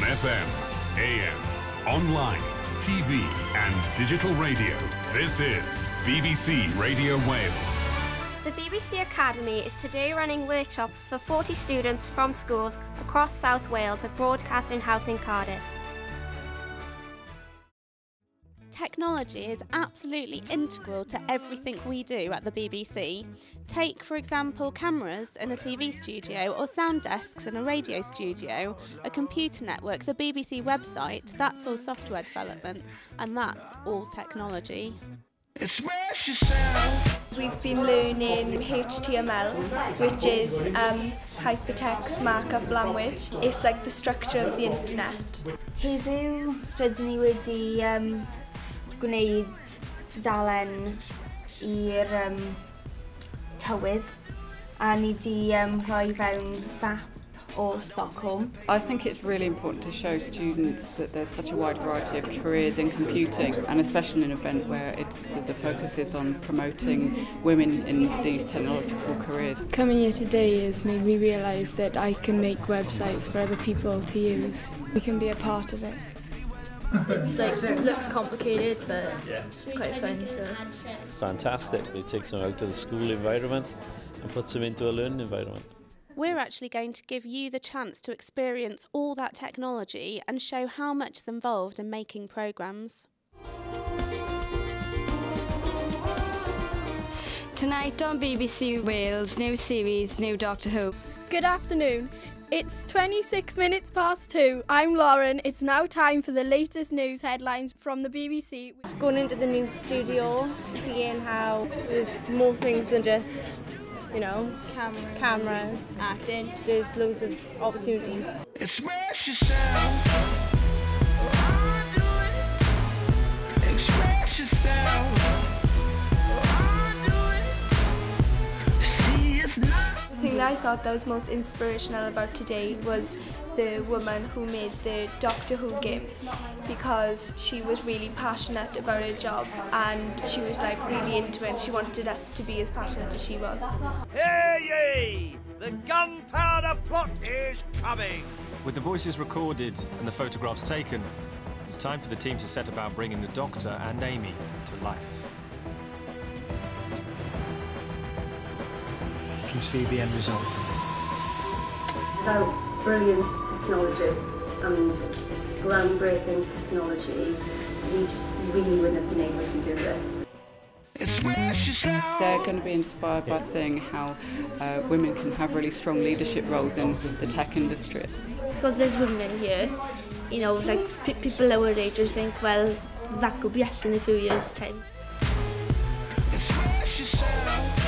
FM, AM, online, TV, and digital radio. This is BBC Radio Wales. The BBC Academy is today running workshops for 40 students from schools across South Wales at Broadcasting House in Cardiff. Technology is absolutely integral to everything we do at the BBC. Take, for example, cameras in a TV studio or sound desks in a radio studio, a computer network, the BBC website, that's all software development, and that's all technology. We've been learning HTML, which is um, hypertext markup language. It's like the structure of the internet. Heddiw rydyn ni wedi um, gwneud tudalen i'r um, tywydd a ni di um, rhoi fewn fap or Stockholm? I think it's really important to show students that there's such a wide variety of careers in computing and especially in an event where it's the focus is on promoting women in these technological careers. Coming here today has made me realise that I can make websites for other people to use. We can be a part of it. It's like looks complicated, but it's quite fun. So fantastic. It takes them out of the school environment and puts them into a learning environment. We're actually going to give you the chance to experience all that technology and show how much is involved in making programmes. Tonight on BBC Wales, new series, new Doctor Who. Good afternoon. It's 26 minutes past two. I'm Lauren. It's now time for the latest news headlines from the BBC. Going into the news studio, seeing how there's more things than just, you know, cameras, cameras, acting. There's loads of opportunities. Express yourself. Express yourself. See, it's not. The thing that I thought that was most inspirational about today was the woman who made the Doctor Who game because she was really passionate about her job and she was like really into it and she wanted us to be as passionate as she was. Hear ye! The gunpowder plot is coming! With the voices recorded and the photographs taken, it's time for the team to set about bringing the Doctor and Amy to life. Can see the end result. Without brilliant technologists and groundbreaking technology, we just really wouldn't have been able to do this. They're going to be inspired by seeing how uh, women can have really strong leadership roles in the tech industry. Because there's women in here, you know, like p- people our age just think, well, that could be us in a few years' time. Express yourself.